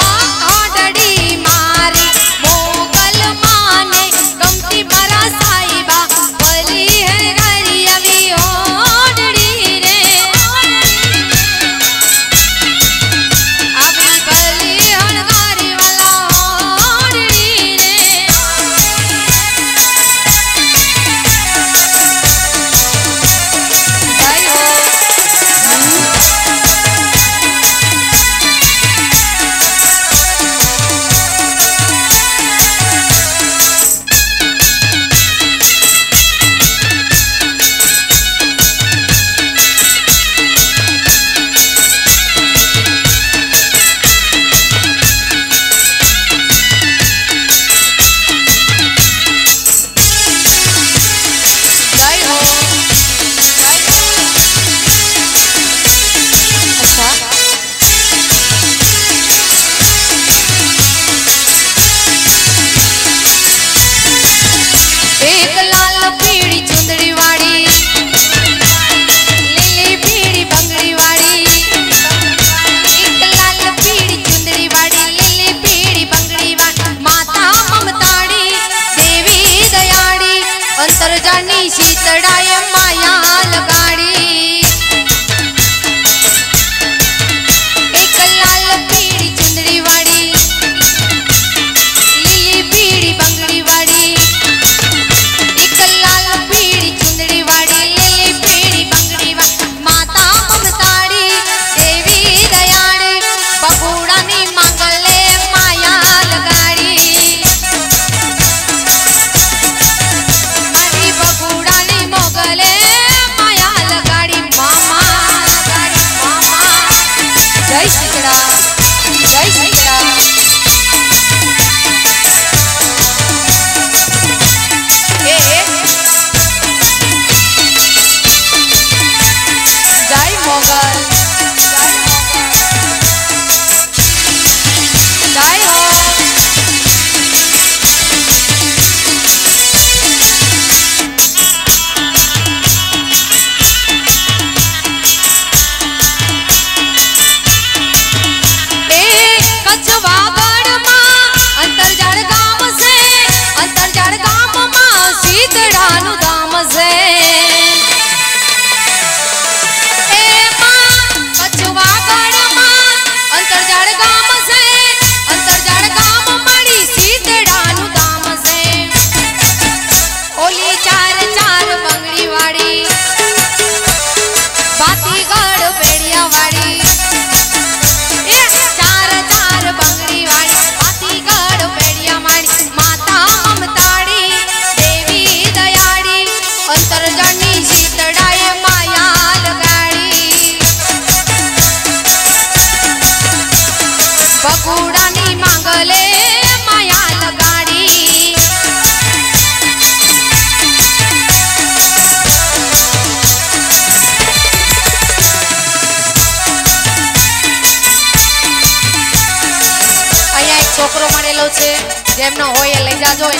¡Ah!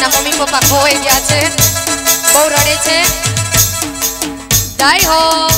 મારા mummy papa ખોવાઈ ગયા છે બહુ રડે છે જય હો